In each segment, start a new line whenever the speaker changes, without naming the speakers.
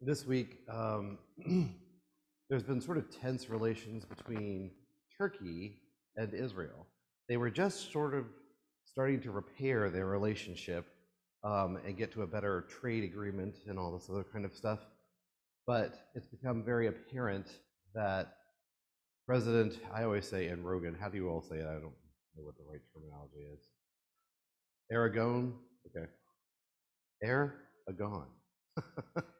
this week, um, there's been sort of tense relations between Turkey and Israel. They were just sort of starting to repair their relationship um, and get to a better trade agreement and all this other kind of stuff. But it's become very apparent that President, I always say, and Rogan, how do you all say it? I don't know what the right terminology is. Aragon, okay. Aragon.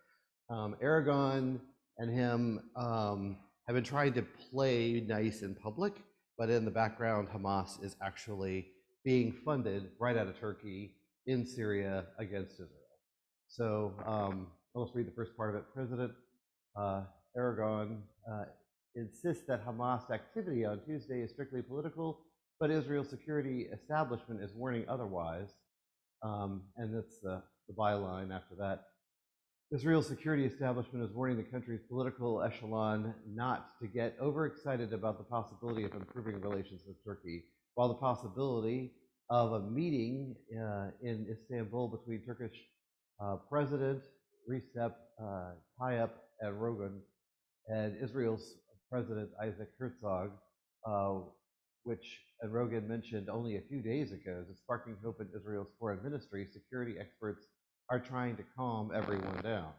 um, Aragon and him um, have been trying to play nice in public, but in the background, Hamas is actually being funded right out of Turkey in Syria against Israel. So um, I'll read the first part of it. President uh, Aragon uh, insists that Hamas activity on Tuesday is strictly political, but Israel's security establishment is warning otherwise. Um, and that's the, the byline after that. Israel's security establishment is warning the country's political echelon not to get overexcited about the possibility of improving relations with Turkey, while the possibility of a meeting uh, in Istanbul between Turkish uh, President Recep uh, Tayyip Erdogan and Israel's President Isaac Herzog, uh, which Erdogan mentioned only a few days ago, is sparking hope in Israel's foreign ministry. Security experts are trying to calm everyone down.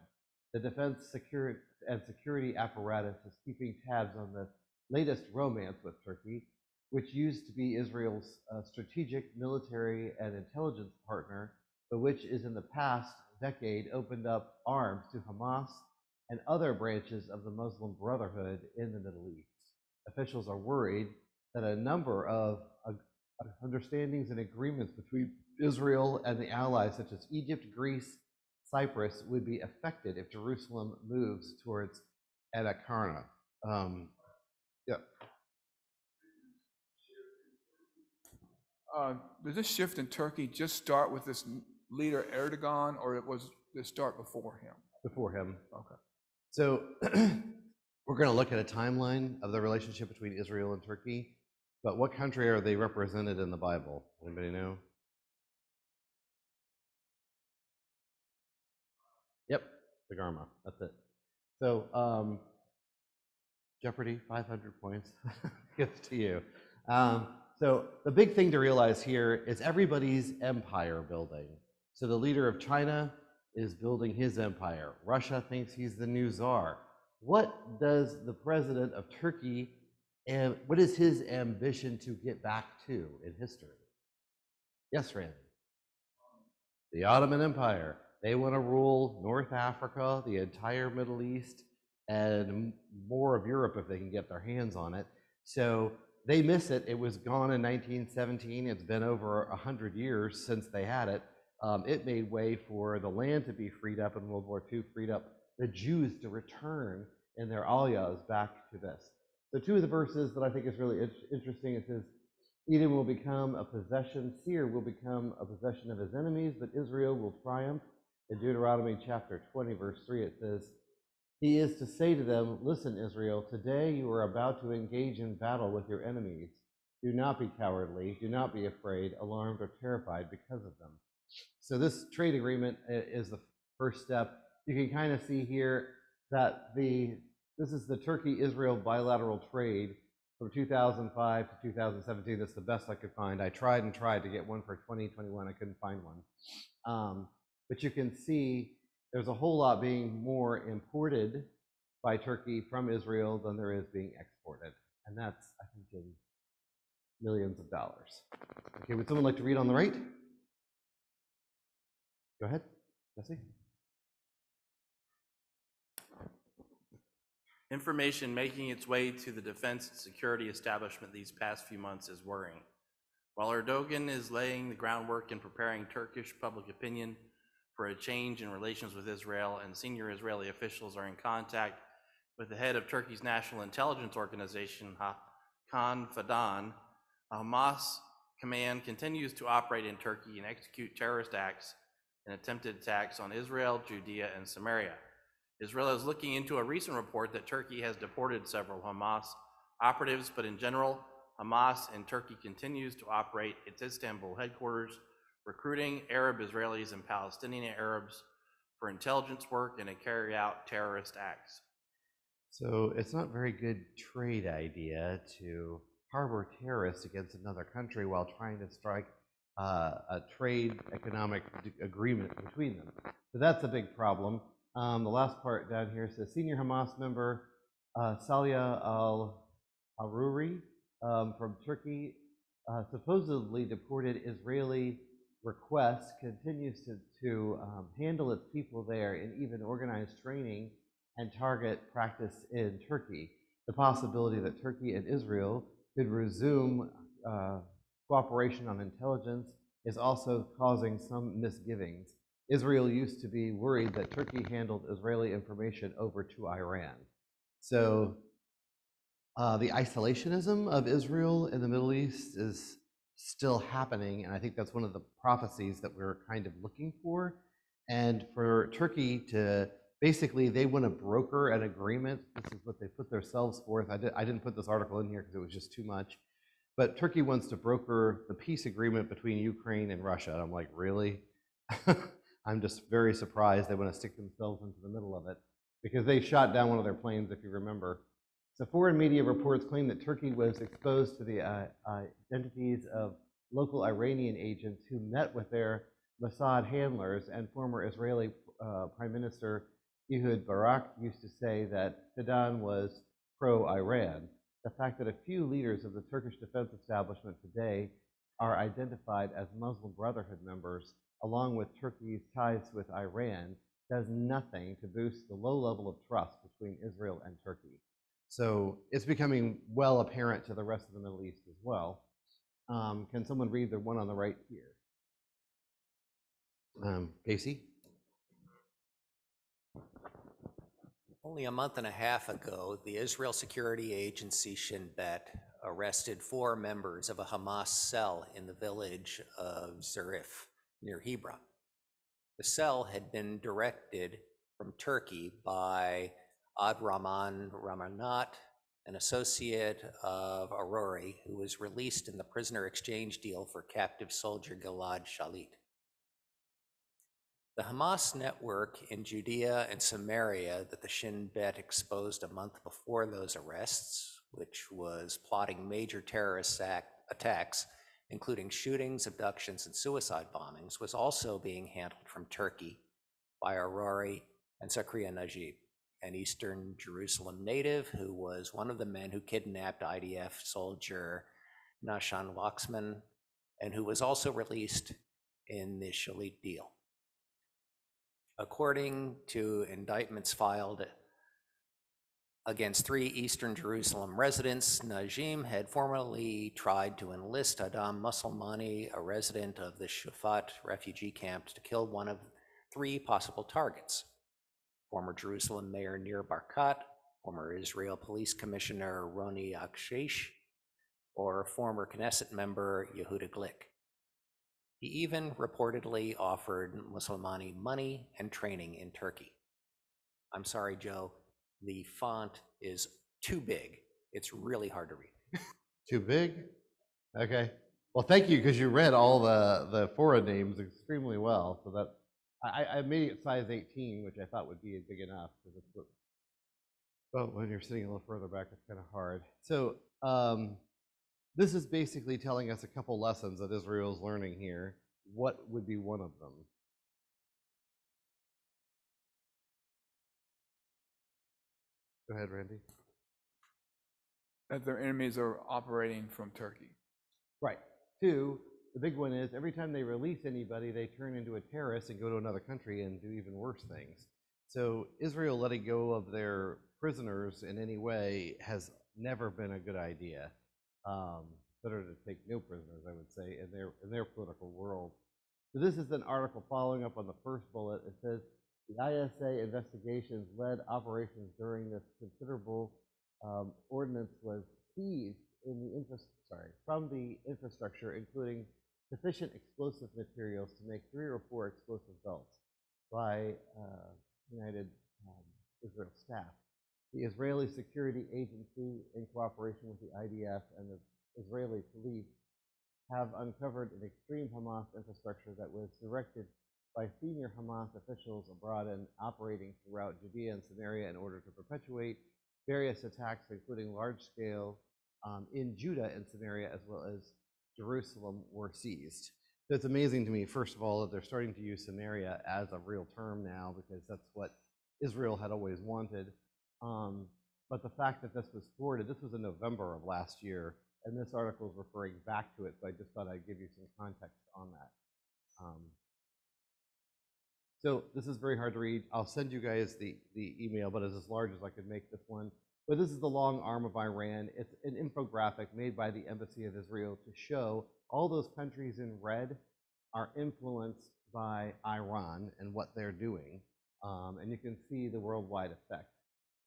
The defense security and security apparatus is keeping tabs on the latest romance with Turkey, which used to be Israel's uh, strategic military and intelligence partner, but which is in the past decade opened up arms to Hamas and other branches of the Muslim Brotherhood in the Middle East. Officials are worried that a number of uh, understandings and agreements between Israel and the allies, such as Egypt, Greece, Cyprus, would be affected if Jerusalem moves towards Ankara. Um, yeah.
Uh, did this shift in Turkey just start with this leader Erdogan, or it was this start before him?
Before him.
Okay.
So we're going to look at a timeline of the relationship between Israel and Turkey. But what country are they represented in the Bible? Anybody know? Yep, Garma. That's it. So um, Jeopardy, 500 points. Gets to you. Um, so the big thing to realize here is everybody's empire building. So the leader of China is building his empire. Russia thinks he's the new czar. What does the president of Turkey and what is his ambition to get back to in history? Yes, Randy. The Ottoman Empire. They want to rule North Africa, the entire Middle East, and more of Europe if they can get their hands on it. So they miss it. It was gone in 1917. It's been over 100 years since they had it. Um, it made way for the land to be freed up in World War II, freed up the Jews to return in their aliyahs back to this. So two of the verses that I think is really interesting, it says, Edom will become a possession, Seir will become a possession of his enemies, but Israel will triumph. In Deuteronomy chapter 20, verse 3, it says, He is to say to them, Listen, Israel, today you are about to engage in battle with your enemies. Do not be cowardly, do not be afraid, alarmed, or terrified because of them. So this trade agreement is the first step. You can kind of see here that the this is the Turkey-Israel bilateral trade from 2005 to 2017. That's the best I could find. I tried and tried to get one for 2021. I couldn't find one. Um, but you can see there's a whole lot being more imported by Turkey from Israel than there is being exported. And that's, I think, in millions of dollars. Okay, would someone like to read on the right? Go ahead, Jesse.
Information making its way to the defense and security establishment these past few months is worrying. While Erdogan is laying the groundwork and preparing Turkish public opinion for a change in relations with Israel, and senior Israeli officials are in contact with the head of Turkey's national intelligence organization, Hakan Fidan, Hamas command continues to operate in Turkey and execute terrorist acts and attempted attacks on Israel, Judea, and Samaria. Israel is looking into a recent report that Turkey has deported several Hamas operatives, but in general, Hamas in Turkey continues to operate its Istanbul headquarters, recruiting Arab Israelis and Palestinian Arabs for intelligence work and to carry out terrorist acts.
So it's not a very good trade idea to harbor terrorists against another country while trying to strike uh, a trade economic agreement between them. So that's a big problem. Um, the last part down here says senior Hamas member uh, Salia al Aruri um, from Turkey, uh, supposedly deported Israeli request, continues to, to um, handle its people there and even organize training and target practice in Turkey. The possibility that Turkey and Israel could resume uh, cooperation on intelligence is also causing some misgivings. Israel used to be worried that Turkey handled Israeli information over to Iran. So uh, the isolationism of Israel in the Middle East is still happening, and I think that's one of the prophecies that we're kind of looking for. And for Turkey to basically, they want to broker an agreement. This is what they put themselves forth. I, did, I didn't put this article in here because it was just too much. But Turkey wants to broker the peace agreement between Ukraine and Russia. And I'm like, really? I'm just very surprised they want to stick themselves into the middle of it because they shot down one of their planes, if you remember. So foreign media reports claim that Turkey was exposed to the uh, identities of local Iranian agents who met with their Mossad handlers and former Israeli uh, Prime Minister Ehud Barak used to say that Saddam was pro-Iran. The fact that a few leaders of the Turkish defense establishment today are identified as Muslim Brotherhood members, along with Turkey's ties with Iran, does nothing to boost the low level of trust between Israel and Turkey. So it's becoming well apparent to the rest of the Middle East as well. Um, can someone read the one on the right here? Um, Casey?
Only a month and a half ago, the Israel security agency Shin Bet arrested four members of a Hamas cell in the village of Zarif near Hebron. The cell had been directed from Turkey by Ad Rahman Ramanat, an associate of Arori, who was released in the prisoner exchange deal for captive soldier Gilad Shalit. The Hamas network in Judea and Samaria that the Shin Bet exposed a month before those arrests, which was plotting major terrorist attacks, including shootings, abductions, and suicide bombings, was also being handled from Turkey by Arori and Zakria Najib, an Eastern Jerusalem native who was one of the men who kidnapped IDF soldier Nachshon Wachsman and who was also released in the Shalit deal. According to indictments filed against three Eastern Jerusalem residents, Najim had formerly tried to enlist Adam Musulmani, a resident of the Shafat refugee camp, to kill one of three possible targets former Jerusalem Mayor Nir Barkat, former Israel Police Commissioner Roni Alsheich, or former Knesset member Yehuda Glick. He even reportedly offered Muslimani money and training in Turkey. I'm sorry, Joe, the font is too big. It's really hard to read.
Too big? Okay. Well, thank you because you read all the, the foreign names extremely well. So that I, I made it size 18, which I thought would be big enough. Because it's what, well, when you're sitting a little further back, it's kind of hard. So um, this is basically telling us a couple lessons that Israel's learning here. What would be one of them? Go ahead, Randy.
That their enemies are operating from Turkey.
Right. Two, the big one is every time they release anybody, they turn into a terrorist and go to another country and do even worse things. So Israel letting go of their prisoners in any way has never been a good idea. Um, better to take no prisoners, I would say, in their in their political world. So this is an article following up on the first bullet. It says the ISA investigations led operations during this considerable um, ordinance was seized in the infra- sorry from the infrastructure, including sufficient explosive materials to make three or four explosive belts by uh, United um, Israel staff. The Israeli Security Agency, in cooperation with the IDF and the Israeli police, have uncovered an extreme Hamas infrastructure that was directed by senior Hamas officials abroad and operating throughout Judea and Samaria in order to perpetuate various attacks, including large-scale um, in Judah and Samaria, as well as Jerusalem, were seized. So it's amazing to me, first of all, that they're starting to use Samaria as a real term now, because that's what Israel had always wanted. Um, but the fact that this was thwarted, this was in November of last year, and this article is referring back to it, so I just thought I'd give you some context on that. Um, so this is very hard to read. I'll send you guys the, the email, but it's as large as I could make this one. But this is the long arm of Iran. It's an infographic made by the Embassy of Israel to show all those countries in red are influenced by Iran and what they're doing. Um, and you can see the worldwide effect.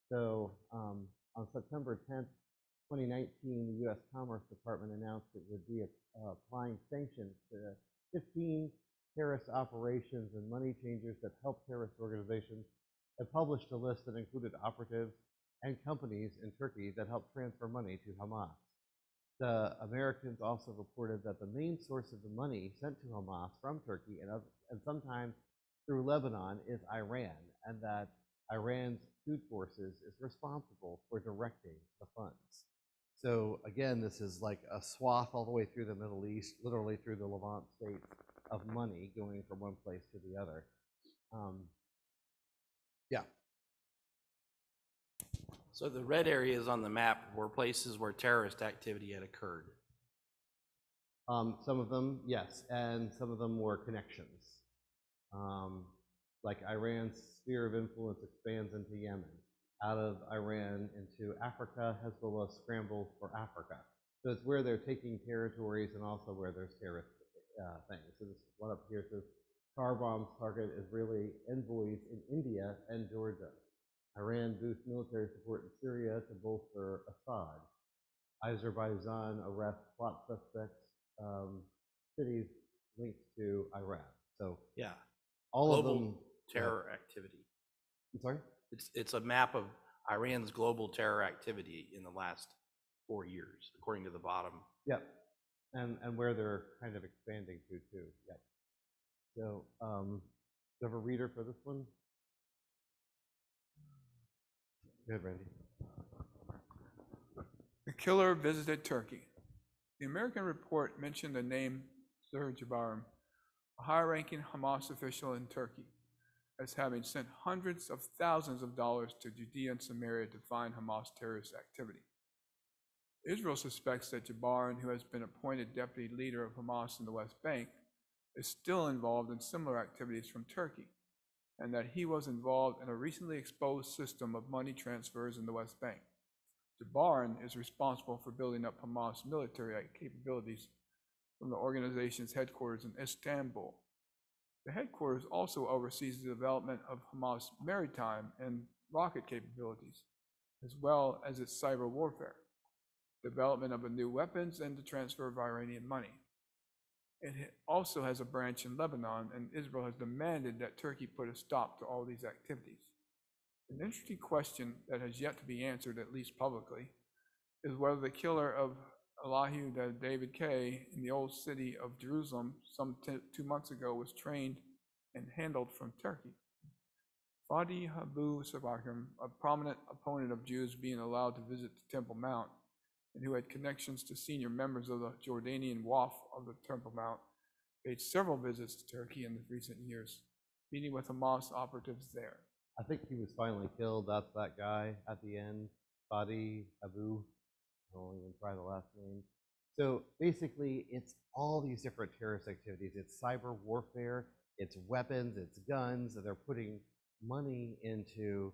So um, on September 10th, 2019, the U.S. Commerce Department announced it would be uh, applying sanctions to 15 terrorist operations and money changers that help terrorist organizations and published a list that included operatives and companies in Turkey that help transfer money to Hamas. The Americans also reported that the main source of the money sent to Hamas from Turkey and, other, and sometimes through Lebanon is Iran, and that Iran's Quds forces is responsible for directing the funds. So again, this is like a swath all the way through the Middle East, literally through the Levant states of money going from one place to the other. Um, yeah,
So the red areas on the map were places where terrorist activity had occurred.
um, some of them, yes, and some of them were connections. Um, like Iran's sphere of influence expands into Yemen. Out of Iran into Africa, Hezbollah scrambles for Africa. So it's where they're taking territories and also where there's terrorist uh, things. So this one up here says car bombs target Israeli envoys in India and Georgia. Iran boosts military support in Syria to bolster Assad. Azerbaijan arrests plot suspects, um, cities linked to Iran. So
Yeah,
all of
Global
them.
terror activity.
I'm sorry?
It's, it's a map of Iran's global terror activity in the last four years, according to the bottom.
Yep. And, and where they're kind of expanding to too, yep. So, um, do you have a reader for this one? Go ahead, Randy.
The killer visited Turkey. The American report mentioned the name Sir Jabarin, a high-ranking Hamas official in Turkey, as having sent hundreds of thousands of dollars to Judea and Samaria to find Hamas terrorist activity. Israel suspects that Jabarin, who has been appointed deputy leader of Hamas in the West Bank, is still involved in similar activities from Turkey, and that he was involved in a recently exposed system of money transfers in the West Bank. Jabarin is responsible for building up Hamas military capabilities from the organization's headquarters in Istanbul. The headquarters also oversees the development of Hamas maritime and rocket capabilities, as well as its cyber warfare, development of new weapons, and the transfer of Iranian money. It also has a branch in Lebanon, and Israel has demanded that Turkey put a stop to all these activities. An interesting question that has yet to be answered, at least publicly, is whether the killer of Eliyahu David Kay in the old city of Jerusalem some two months ago was trained and handled from Turkey. Fadi Abu Sabakim, a prominent opponent of Jews being allowed to visit the Temple Mount, and who had connections to senior members of the Jordanian Waqf of the Temple Mount, paid several visits to Turkey in the recent years, meeting with Hamas operatives there.
I think he was finally killed. That's that guy at the end, Fadi Abu. I won't even try the last name. So basically, it's all these different terrorist activities. It's cyber warfare, it's weapons, it's guns. They're putting money into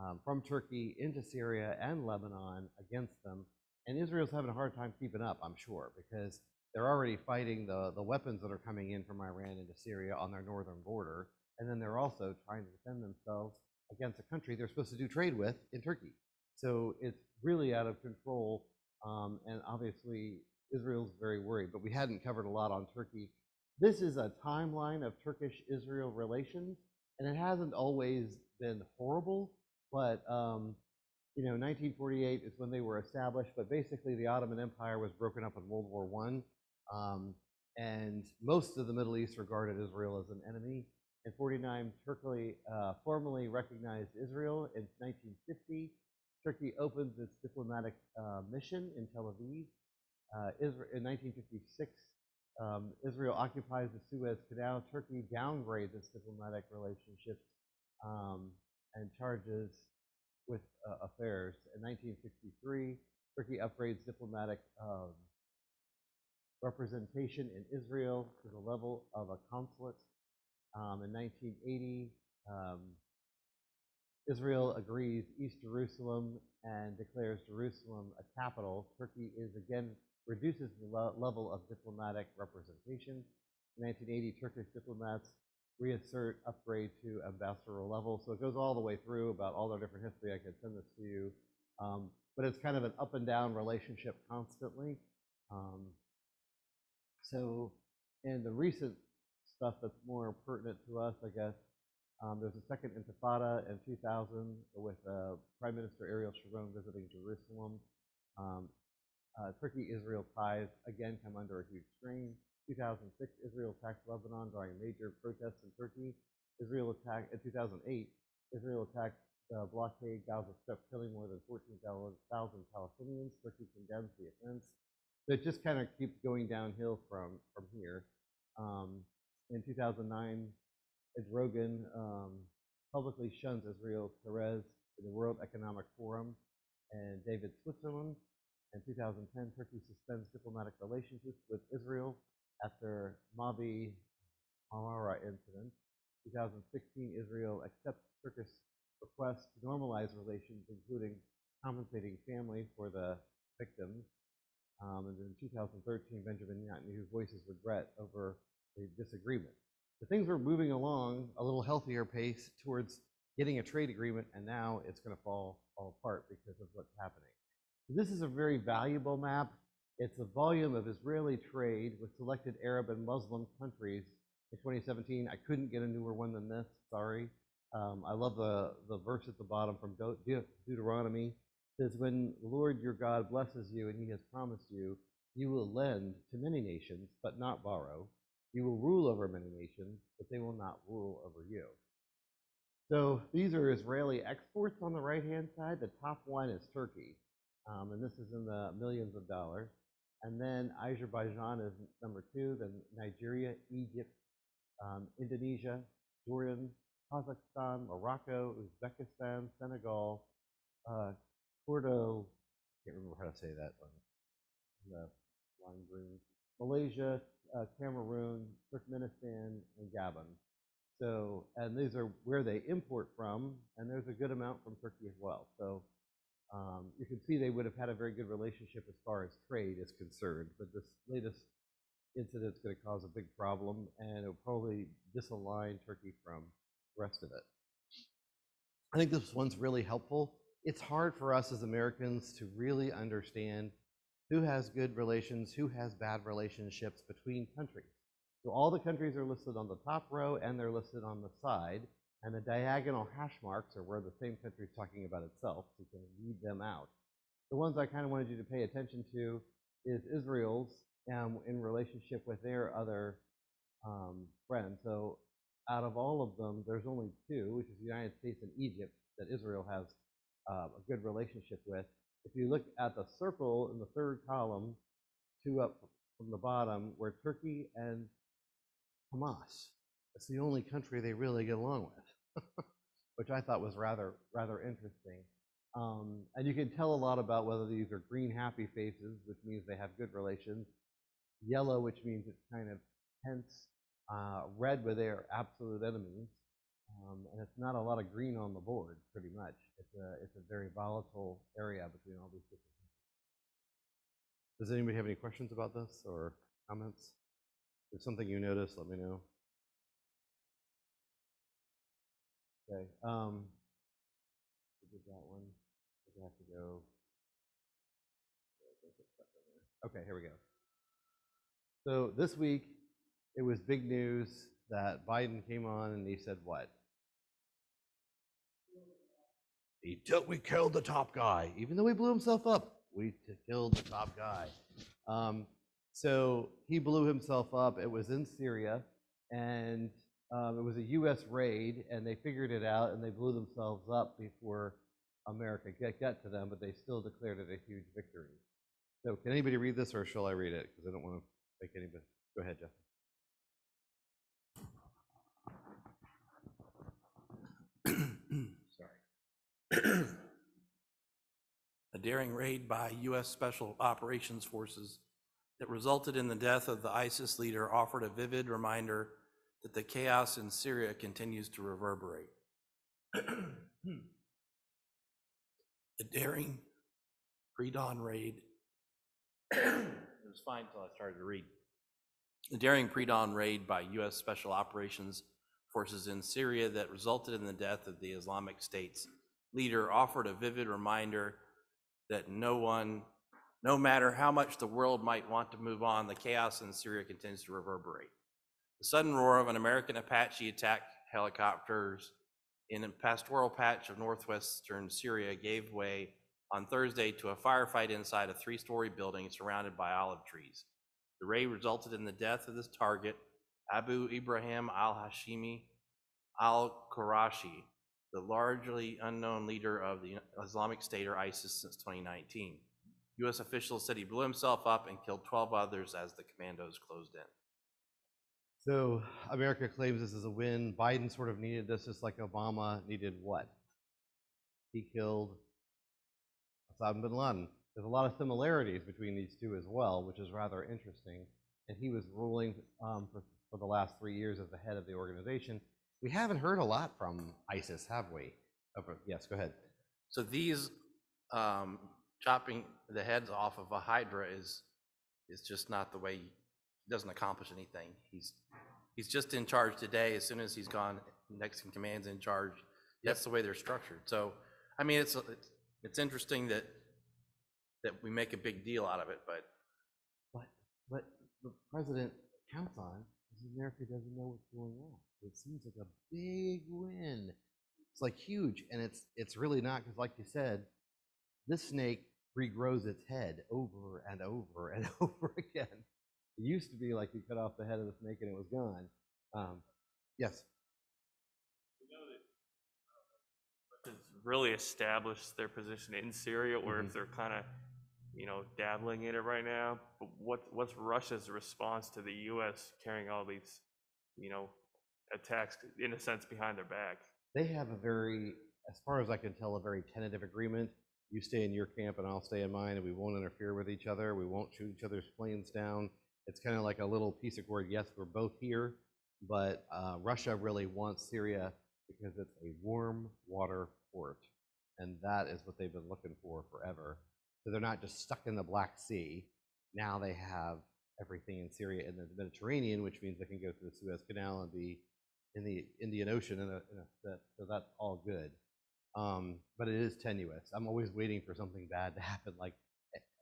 um, from Turkey into Syria and Lebanon against them. And Israel's having a hard time keeping up, I'm sure, because they're already fighting the, the weapons that are coming in from Iran into Syria on their northern border. And then they're also trying to defend themselves against a country they're supposed to do trade with in Turkey. So it's really out of control. Um, and obviously, Israel's very worried, but we hadn't covered a lot on Turkey. This is a timeline of Turkish Israel relations, and it hasn't always been horrible, but um, you know, 1948 is when they were established, but basically the Ottoman Empire was broken up in World War One, um, and most of the Middle East regarded Israel as an enemy. In 49, Turkey uh, formally recognized Israel. In 1950, Turkey opens its diplomatic uh, mission in Tel Aviv. Uh, Isra- in 1956, um, Israel occupies the Suez Canal. Turkey downgrades its diplomatic relationships um, and charges with uh, affairs. In 1963, Turkey upgrades diplomatic um, representation in Israel to the level of a consulate. Um, in 1980, um, Israel agrees East Jerusalem and declares Jerusalem a capital. Turkey is again reduces the le- level of diplomatic representation. In 1980, Turkish diplomats reassert upgrade to ambassadorial level. So it goes all the way through about all their different history. I could send this to you. Um, but it's kind of an up and down relationship constantly. Um, so, in the recent stuff that's more pertinent to us, I guess, um, there's a second intifada in 2000 with uh, Prime Minister Ariel Sharon visiting Jerusalem. Um, uh, Turkey-Israel ties again come under a huge strain. 2006, Israel attacked Lebanon, drawing major protests in Turkey. Israel attacked in 2008. Israel attacked the blockade Gaza Strip, killing more than 14,000 Palestinians. Turkey condemns the offense. So it just kind of keeps going downhill from from here. Um, in 2009, Ed Rogan um, publicly shuns Israel's Peres in the World Economic Forum and Davos Switzerland. In 2010, Turkey suspends diplomatic relationships with Israel after Mavi Marmara incident. 2016, Israel accepts Turkish request to normalize relations, including compensating family for the victims. Um, and in 2013, Benjamin Netanyahu voices regret over the disagreement. So things were moving along a little healthier pace towards getting a trade agreement, and now it's going to fall, fall apart because of what's happening. This is a very valuable map. It's a volume of Israeli trade with selected Arab and Muslim countries in 2017. I couldn't get a newer one than this, sorry. Um, I love the, the verse at the bottom from Deut- Deut- Deuteronomy. It says, When the Lord your God blesses you and he has promised you, you will lend to many nations, but not borrow. You will rule over many nations, but they will not rule over you. So these are Israeli exports on the right-hand side. The top one is Turkey, um, and this is in the millions of dollars. And then Azerbaijan is number two, then Nigeria, Egypt, um, Indonesia, Jordan, Kazakhstan, Morocco, Uzbekistan, Senegal, uh, Cordo, can't remember how to say that one, the lime green, Malaysia, uh, Cameroon, Turkmenistan, and Gabon. So, and these are where they import from, and there's a good amount from Turkey as well. So, um, you can see they would have had a very good relationship as far as trade is concerned, but this latest incident is going to cause a big problem, and it'll probably disalign Turkey from the rest of it. I think this one's really helpful. It's hard for us as Americans to really understand who has good relations, who has bad relationships between countries. So all the countries are listed on the top row and they're listed on the side, and the diagonal hash marks are where the same country is talking about itself, so you can read them out. The ones I kind of wanted you to pay attention to is Israel's um, in relationship with their other um, friends. So out of all of them, there's only two, which is the United States and Egypt, that Israel has uh, a good relationship with. If you look at the circle in the third column, two up from the bottom, where Turkey and Hamas, it's the only country they really get along with, which I thought was rather rather interesting. Um, and you can tell a lot about whether these are green happy faces, which means they have good relations, yellow, which means it's kind of tense, uh, red where they are absolute enemies, um, and it's not a lot of green on the board, pretty much. It's a, it's a very volatile area between all these different countries. Does anybody have any questions about this or comments? If something you notice, let me know. Okay. Um, did that one. We have to go. Okay, here we go. So this week, it was big news that Biden came on and he said what? He took, we killed the top guy, even though he blew himself up. We killed the top guy. Um, so he blew himself up. It was in Syria, and um, it was a U.S. raid, and they figured it out, and they blew themselves up before America get, got to them, but they still declared it a huge victory. So can anybody read this, or shall I read it? Because I don't want to make anybody, go ahead, Jeff.
Sorry. A daring raid by U.S. Special Operations Forces that resulted in the death of the ISIS leader offered a vivid reminder that the chaos in Syria continues to reverberate. Hmm. The daring pre-dawn raid. It was fine until I started to read. The daring pre-dawn raid by U.S. Special Operations Forces in Syria that resulted in the death of the Islamic State's leader offered a vivid reminder that no one, no matter how much the world might want to move on, the chaos in Syria continues to reverberate. The sudden roar of an American Apache attack helicopters in a pastoral patch of northwestern Syria gave way on Thursday to a firefight inside a three-story building surrounded by olive trees. The raid resulted in the death of this target, Abu Ibrahim al-Hashimi al-Qurashi, the largely unknown leader of the Islamic State or ISIS since 2019. U.S. officials said he blew himself up and killed 12 others as the commandos closed in.
So America claims this is a win. Biden sort of needed this, just like Obama needed what? He killed Osama bin Laden. There's a lot of similarities between these two as well, which is rather interesting. And he was ruling um, for, for the last three years as the head of the organization. We haven't heard a lot from ISIS, have we? Over- Yes, go ahead.
So these, um, chopping the heads off of a hydra is, is just not the way, doesn't accomplish anything. He's, he's just in charge today. As soon as he's gone, next in command's in charge. That's the way they're structured. So, I mean, it's, it's, it's interesting that, that we make a big deal out of it, but
But what the president counts on is America doesn't know what's going on. It seems like a big win. It's like huge, and it's it's really not because, like you said, this snake regrows its head over and over and over again. It used to be like you cut off the head of the snake and it was gone. Um, yes.
has really established their position in Syria, or
Mhm.
if they're kind of, you know, dabbling in it right now. But what what's Russia's response to the U.S. carrying all these, you know, attacks in a sense behind their back?
They have a very, as far as I can tell, a very tentative agreement. You stay in your camp and I'll stay in mine, and we won't interfere with each other. We won't shoot each other's planes down. It's kind of like a little peace accord. Yes, we're both here, but uh, Russia really wants Syria because it's a warm water port, and that is what they've been looking for forever. So they're not just stuck in the Black Sea. Now they have everything in Syria in the Mediterranean, which means they can go through the Suez Canal and be in the Indian Ocean in a, in a set, so that's all good. Um, but it is tenuous. I'm always waiting for something bad to happen, like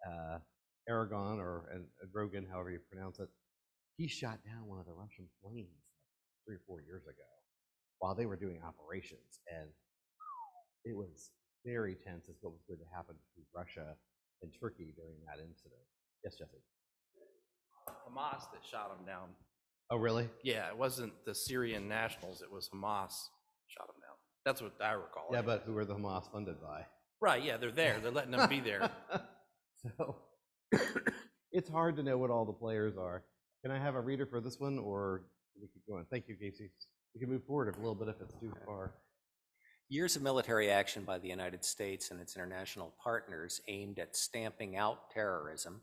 uh, Aragon or and uh, Rogan, however you pronounce it. He shot down one of the Russian planes like three or four years ago while they were doing operations, and it was very tense as what was going to happen to Russia and Turkey during that incident. Yes, Jesse.
Hamas that shot him down.
Oh, really?
Yeah, it wasn't the Syrian nationals, it was Hamas shot him down. That's what I recall.
Yeah, but who were the Hamas funded by?
Right, yeah, they're there. They're letting them be there.
so it's hard to know what all the players are. Can I have a reader for this one, or we keep going? Thank you, Casey. We can move forward a little bit if it's too far.
Years of military action by the United States and its international partners aimed at stamping out terrorism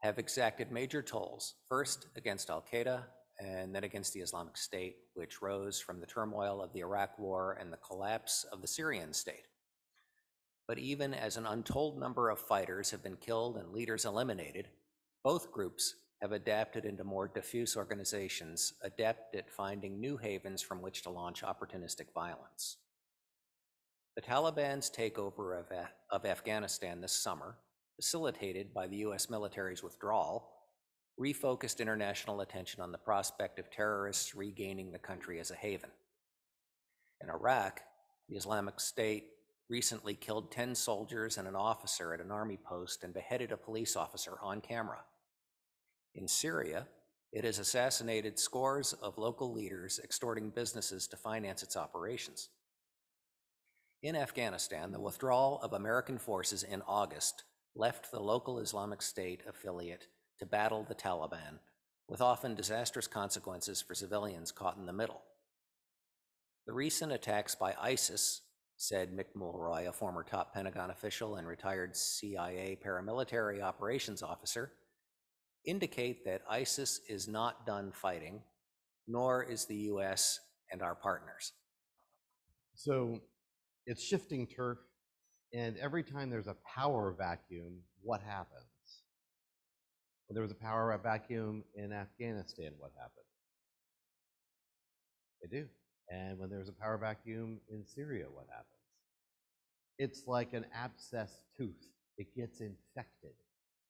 have exacted major tolls, first against Al Qaeda and then against the Islamic State, which rose from the turmoil of the Iraq War and the collapse of the Syrian state. But even as an untold number of fighters have been killed and leaders eliminated, both groups have adapted into more diffuse organizations, adept at finding new havens from which to launch opportunistic violence. The Taliban's takeover of, of Afghanistan this summer, facilitated by the US military's withdrawal, refocused international attention on the prospect of terrorists regaining the country as a haven. In Iraq, the Islamic State recently killed 10 soldiers and an officer at an army post and beheaded a police officer on camera. In Syria, It has assassinated scores of local leaders, extorting businesses to finance its operations. In Afghanistan, the withdrawal of American forces in August left the local Islamic State affiliate to battle the Taliban, with often disastrous consequences for civilians caught in the middle. The recent attacks by ISIS, said Mick Mulroy, a former top Pentagon official and retired CIA paramilitary operations officer, indicate that ISIS is not done fighting, nor is the US and our partners.
So it's shifting turf, and every time there's a power vacuum, what happens? When there was a power vacuum in Afghanistan, what happened? They do. And when there's a power vacuum in Syria, what happens? It's like an abscessed tooth. It gets infected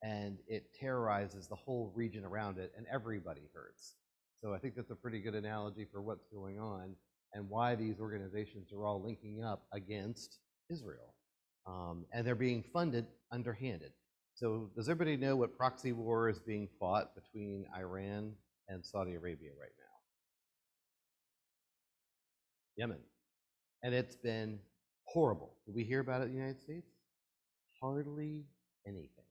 and it terrorizes the whole region around it, and everybody hurts. So I think that's a pretty good analogy for what's going on and why these organizations are all linking up against Israel. Um, and they're being funded underhanded. So does everybody know what proxy war is being fought between Iran and Saudi Arabia right now? Yemen. And it's been horrible. Did we hear about it in the United States? Hardly anything.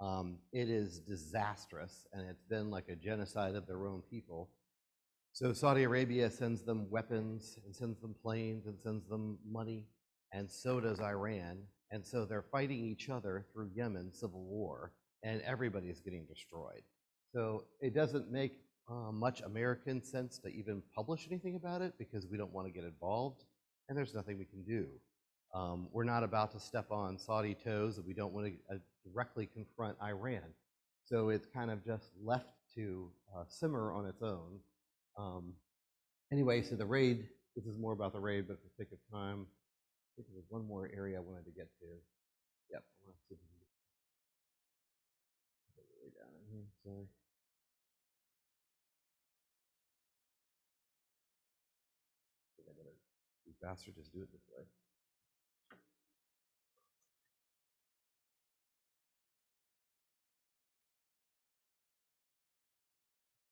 Um, it is disastrous, and it's been like a genocide of their own people. So Saudi Arabia sends them weapons and sends them planes and sends them money, and so does Iran. And so they're fighting each other through Yemen civil war, and everybody's getting destroyed. So it doesn't make uh, much American sense to even publish anything about it because we don't want to get involved, and there's nothing we can do. Um, we're not about to step on Saudi toes, and we don't want to uh, directly confront Iran. So it's kind of just left to uh, simmer on its own. Um, anyway, so the raid, this is more about the raid, but for sake of time, I think there was one more area I wanted to get to. Yep. Way down in here, Sorry. Faster, just do it this way.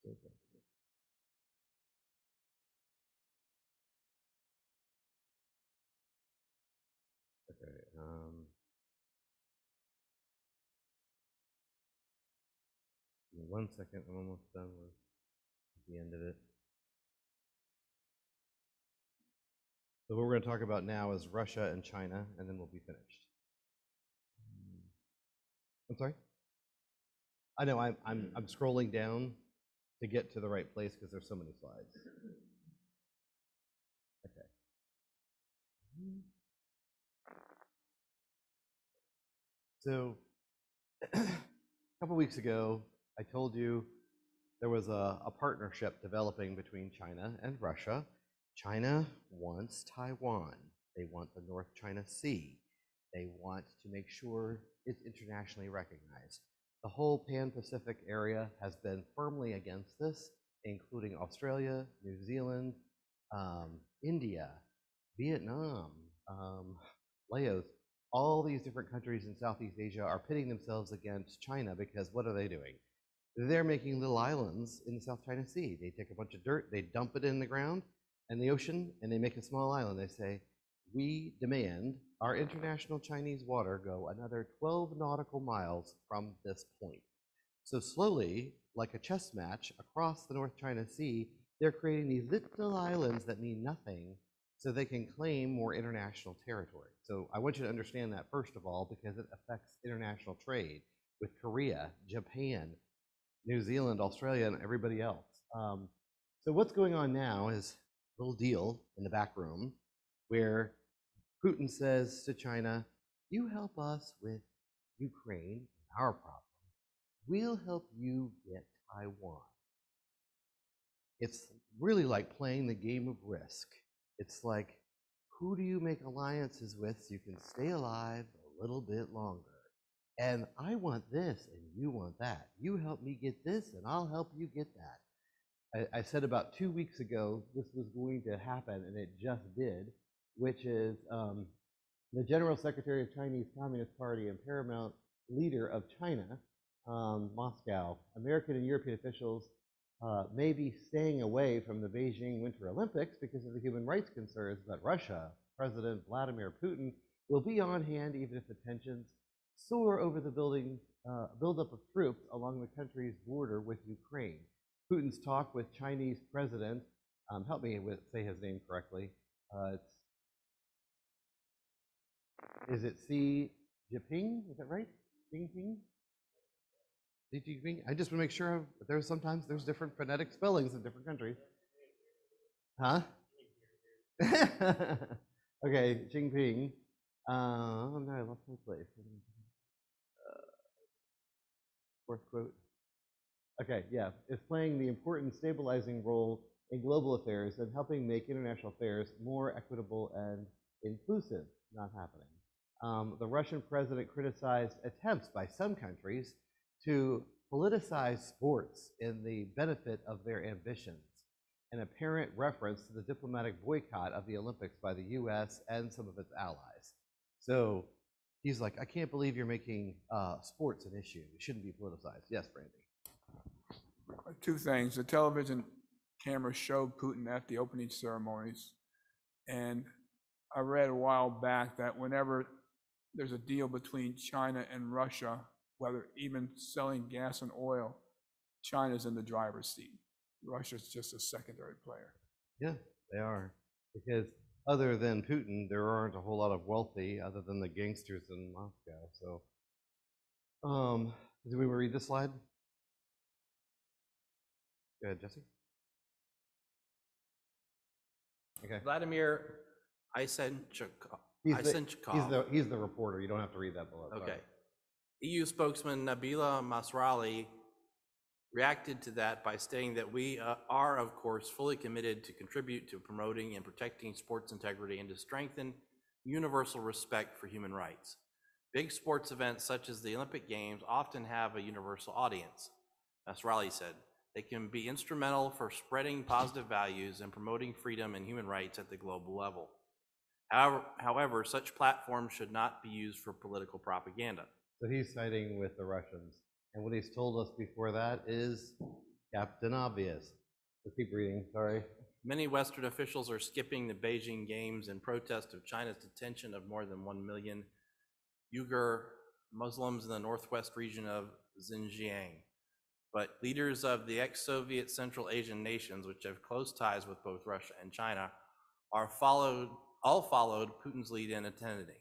Okay. Okay, um. One second, I'm almost done with the end of it. So what we're gonna talk about now is Russia and China, and then we'll be finished. I'm sorry? I know, I'm, I'm, I'm scrolling down to get to the right place because there's so many slides. Okay. So, a couple weeks ago, I told you there was a, a partnership developing between China and Russia. China wants Taiwan. They want the North China Sea. They want to make sure it's internationally recognized. The whole Pan-Pacific area has been firmly against this, including Australia, New Zealand, um, India, Vietnam, um, Laos. All these different countries in Southeast Asia are pitting themselves against China because what are they doing? They're making little islands in the South China Sea. They take a bunch of dirt, they dump it in the ground and the ocean, and they make a small island. They say, we demand our international Chinese water go another 12 nautical miles from this point. So slowly, like a chess match across the North China Sea, they're creating these little islands that mean nothing so they can claim more international territory. So I want you to understand that first of all, because it affects international trade with Korea, Japan, New Zealand, Australia, and everybody else. Um, so what's going on now is little deal in the back room where Putin says to China, you help us with Ukraine, our problem. We'll help you get Taiwan. It's really like playing the game of risk. It's like, who do you make alliances with so you can stay alive a little bit longer? And I want this and you want that. You help me get this and I'll help you get that. I, said about two weeks ago this was going to happen and it just did, which is um, the General Secretary of Chinese Communist Party and paramount leader of China, um, Moscow, American and European officials uh, may be staying away from the Beijing Winter Olympics because of the human rights concerns, but Russia, President Vladimir Putin, will be on hand even if the tensions soar over the building, uh, buildup of troops along the country's border with Ukraine. Putin's talk with Chinese President, um, help me with say his name correctly. Uh, is it Xi Jinping? Is that right? Jinping? Xi Jinping? I just want to make sure there's sometimes there's different phonetic spellings in different countries. Huh? okay, Jinping. Uh, oh no, I lost my place. Uh, fourth quote. Okay, yeah, is playing the important stabilizing role in global affairs and helping make international affairs more equitable and inclusive. Not happening. Um, the Russian president criticized attempts by some countries to politicize sports in the benefit of their ambitions, an apparent reference to the diplomatic boycott of the Olympics by the US and some of its allies. So he's like, I can't believe you're making uh, sports an issue. It shouldn't be politicized. Yes, Brandy.
Two things. The television cameras showed Putin at the opening ceremonies. And I read a while back that whenever there's a deal between China and Russia, whether even selling gas and oil, China's in the driver's seat. Russia's just a secondary player.
Yeah, they are. Because other than Putin, there aren't a whole lot of wealthy other than the gangsters in Moscow. So, um, do we read this slide? Go ahead, Jesse. Okay.
Vladimir Isenchukov.
He's the, he's the he's the reporter. You don't have to read that below. sorry.
Okay. EU spokesman Nabila Massrali reacted to that by stating that we uh, are, of course, fully committed to contribute to promoting and protecting sports integrity and to strengthen universal respect for human rights. Big sports events such as the Olympic Games often have a universal audience. Massrali said, they can be instrumental for spreading positive values and promoting freedom and human rights at the global level. However, however, such platforms should not be used for political propaganda.
So he's siding with the Russians. And what he's told us before that is Captain Obvious. So keep reading, sorry.
Many Western officials are skipping the Beijing Games in protest of China's detention of more than 1 million Uyghur Muslims in the northwest region of Xinjiang. But leaders of the ex-Soviet Central Asian nations, which have close ties with both Russia and China, are followed, all followed Putin's lead in attending.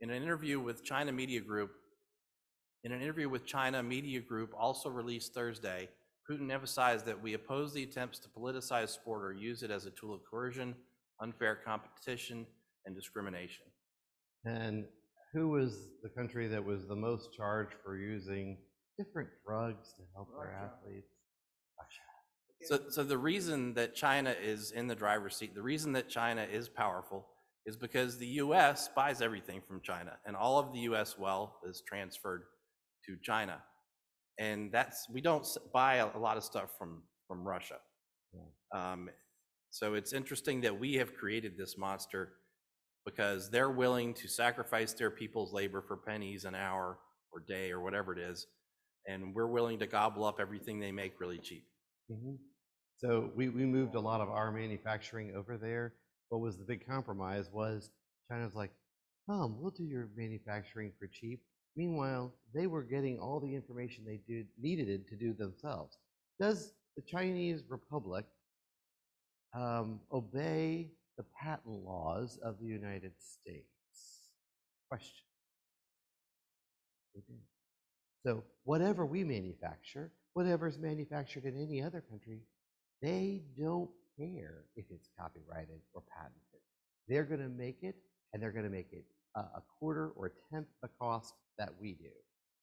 In an interview with China Media Group, in an interview with China Media Group also released Thursday, Putin emphasized that we oppose the attempts to politicize sport or use it as a tool of coercion, unfair competition, and discrimination.
And who was the country that was the most charged for using different drugs to help their
Russia.
athletes?
So, so the reason that China is in the driver's seat, the reason that China is powerful is because the US buys everything from China and all of the US wealth is transferred to China. And that's, we don't buy a a lot of stuff from, from Russia. Um, So it's interesting that we have created this monster because they're willing to sacrifice their people's labor for pennies an hour or day or whatever it is. And we're willing to gobble up everything they make really cheap.
Mhm. So we, we moved a lot of our manufacturing over there. What was the big compromise was China's like, um, we'll do your manufacturing for cheap. Meanwhile, they were getting all the information they do, needed to do themselves. Does the Chinese Republic um, obey the patent laws of the United States? Question. So whatever we manufacture, whatever is manufactured in any other country, they don't care if it's copyrighted or patented. They're going to make it, and they're going to make it a, a quarter or a tenth the cost that we do.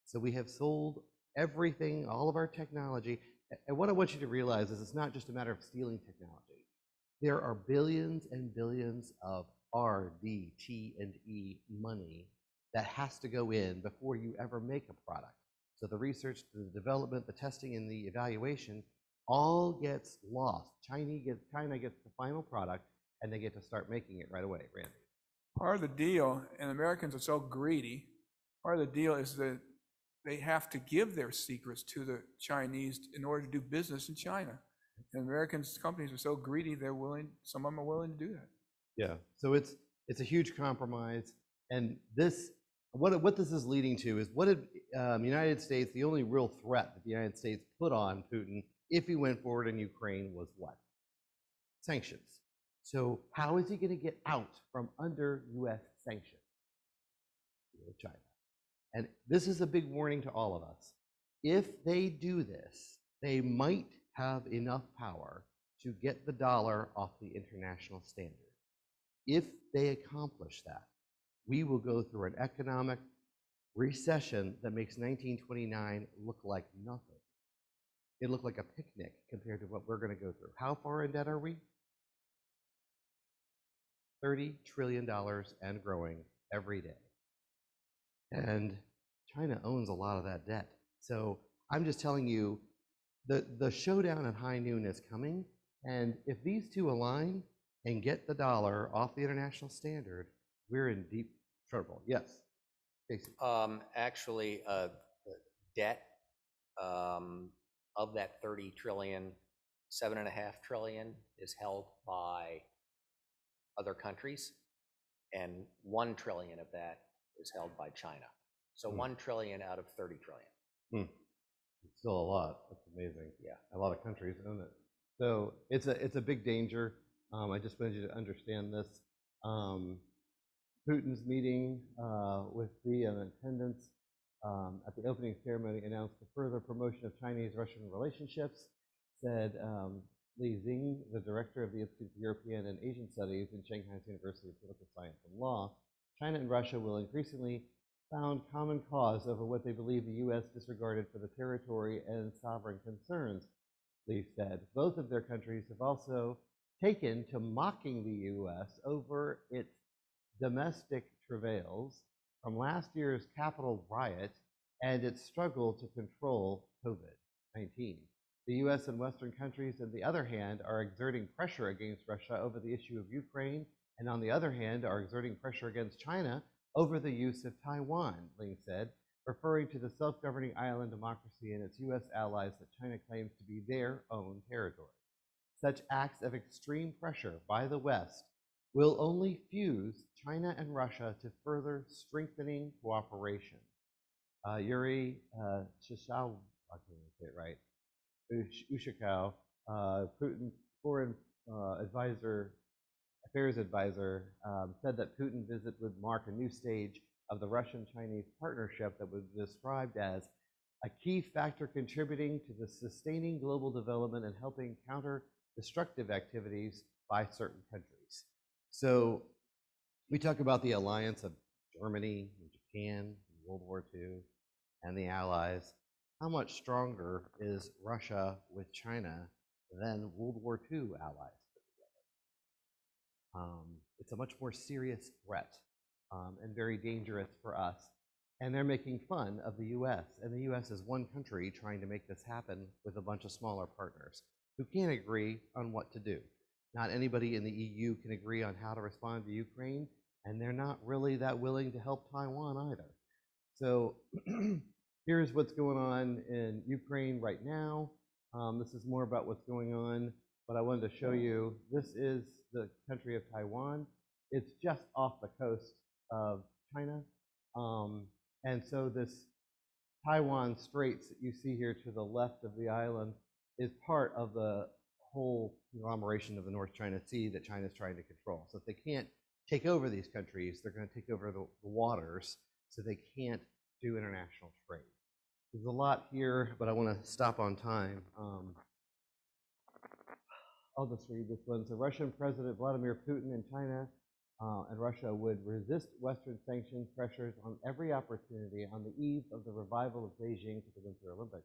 So we have sold everything, all of our technology. And what I want you to realize is it's not just a matter of stealing technology. There are billions and billions of R, D, T, and E money that has to go in before you ever make a product. So the research, the development, the testing, and the evaluation all gets lost. China gets, China gets the final product, and they get to start making it right away, Randy.
Part of the deal, and Americans are so greedy, part of the deal is that they have to give their secrets to the Chinese in order to do business in China. And American companies are so greedy, they're willing, some of them are willing to do that.
Yeah, so it's, it's a huge compromise, and this, what, what this is leading to is what did, um, United States, the only real threat that the United States put on Putin if he went forward in Ukraine was what? Sanctions. So how is he gonna get out from under US sanctions? China. And this is a big warning to all of us. If they do this, they might have enough power to get the dollar off the international standard. If they accomplish that, we will go through an economic recession that makes 1929 look like nothing. It looked like a picnic compared to what we're going to go through. How far in debt are we? $30 trillion and growing every day. And China owns a lot of that debt. So I'm just telling you, the, the showdown at high noon is coming. And if these two align and get the dollar off the international standard, we're in deep trouble. Yes, Casey.
Um, actually, uh, the debt, um, of that thirty trillion, seven and a half trillion is held by other countries, and one trillion of that is held by China. So
Hmm.
one trillion out of thirty trillion.
It's still a lot. That's amazing.
Yeah.
A lot of countries own it. So it's a it's a big danger. Um, I just wanted you to understand this. Um, Putin's meeting uh, with the and attendance um, at the opening ceremony announced the further promotion of Chinese-Russian relationships. Said um, Li Xing, the director of the Institute of European and Asian Studies in Shanghai's University of Political Science and Law, China and Russia will increasingly found common cause over what they believe the U.S. disregarded for the territory and sovereign concerns, Lee said. Both of their countries have also taken to mocking the U.S. over its domestic travails from last year's Capitol riot and its struggle to control COVID 19. The U.S. and Western countries, on the other hand, are exerting pressure against Russia over the issue of Ukraine, and on the other hand, are exerting pressure against China over the use of Taiwan, Ling said, referring to the self governing island democracy and its U.S. allies that China claims to be their own territory. Such acts of extreme pressure by the West will only fuse China and Russia to further strengthening cooperation. Uh, Yuri uh, I can't say it right, Ush- Ushakov, uh, Putin's foreign uh, advisor, affairs advisor, um, said that Putin's visit would mark a new stage of the Russian-Chinese partnership that was described as a key factor contributing to the sustaining global development and helping counter destructive activities by certain countries. So we talk about the alliance of Germany and Japan in World War II and the Allies. How much stronger is Russia with China than World War II allies? Um, it's a much more serious threat um, and very dangerous for us. And they're making fun of the US. And the US is one country trying to make this happen with a bunch of smaller partners who can't agree on what to do. Not anybody in the EU can agree on how to respond to Ukraine, and they're not really that willing to help Taiwan either. So here's what's going on in Ukraine right now. Um, this is more about what's going on, but I wanted to show you this is the country of Taiwan. It's just off the coast of China. Um, and so this Taiwan Straits that you see here to the left of the island is part of the whole conglomeration of the North China Sea that China is trying to control. So if they can't take over these countries, they're going to take over the, the waters, so they can't do international trade. There's a lot here, but I want to stop on time. Um, I'll just read this one. So Russian President Vladimir Putin and China uh, and Russia would resist Western sanctions pressures on every opportunity on the eve of the revival of Beijing to the Winter Olympics.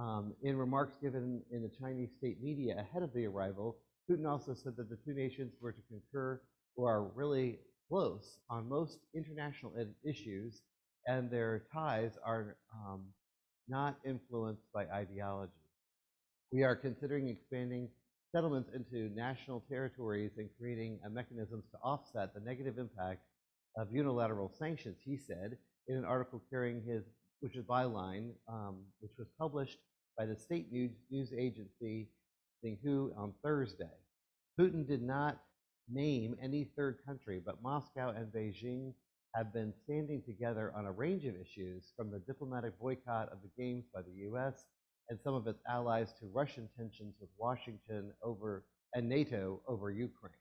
Um, in remarks given in the Chinese state media ahead of the arrival, Putin also said that the two nations were to concur or are really close on most international issues, and their ties are um, not influenced by ideology. We are considering expanding settlements into national territories and creating mechanisms to offset the negative impact of unilateral sanctions, he said in an article carrying his which is Byline, um, which was published by the state news, news agency Xinhua on Thursday. Putin did not name any third country, but Moscow and Beijing have been standing together on a range of issues, from the diplomatic boycott of the Games by the U.S. and some of its allies to Russian tensions with Washington over and NATO over Ukraine.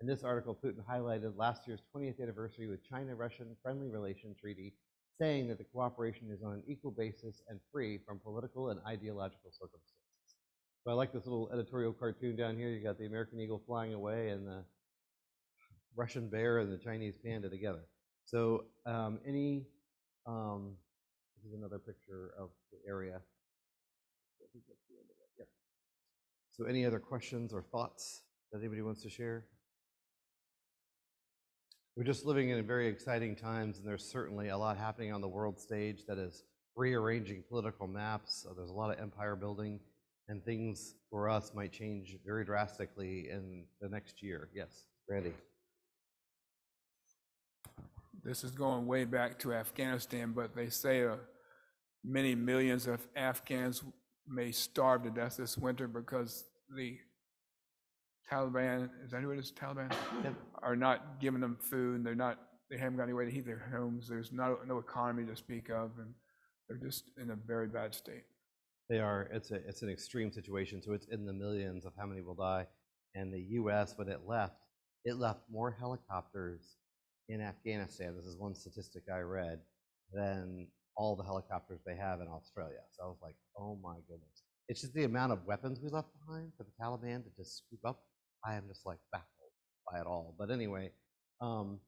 In this article, Putin highlighted last year's 20th anniversary with China-Russian Friendly Relations Treaty, saying that the cooperation is on an equal basis and free from political and ideological circumstances. So I like this little editorial cartoon down here. You got the American eagle flying away and the Russian bear and the Chinese panda together. So um, any, um, this is another picture of the area. So any other questions or thoughts that anybody wants to share? We're just living in very exciting times, and there's certainly a lot happening on the world stage that is rearranging political maps. So there's a lot of empire building, and things for us might change very drastically in the next year. Yes, Randy.
This is going way back to Afghanistan, but they say uh, many millions of Afghans may starve to death this winter because the Taliban, is that who it is, Taliban?
Yep.
Are not giving them food, and they're not, they haven't got any way to heat their homes, there's no, no economy to speak of, and they're just in a very bad state.
They are. It's a. It's an extreme situation. So it's in the millions of how many will die. And the U.S. when it left, it left more helicopters in Afghanistan. This is one statistic I read than all the helicopters they have in Australia. So I was like, oh my goodness. It's just the amount of weapons we left behind for the Taliban to just scoop up. I am just like baffled by it all. But anyway, um,